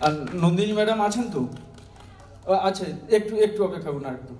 আর Nandini madam আছেন তো? ও, আচ্ছা একটু একটু অপেক্ষা করুন আর একটু।